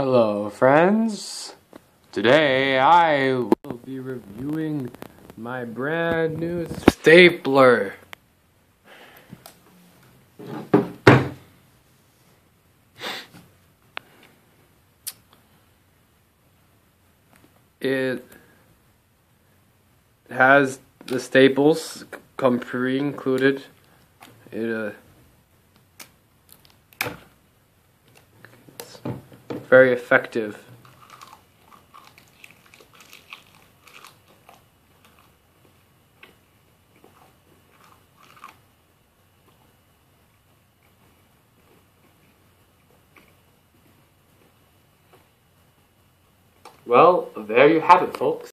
Hello, friends. Today I will be reviewing my brand new stapler. It has the staples come pre-included. It uh, very effective. Well, there you have it, folks.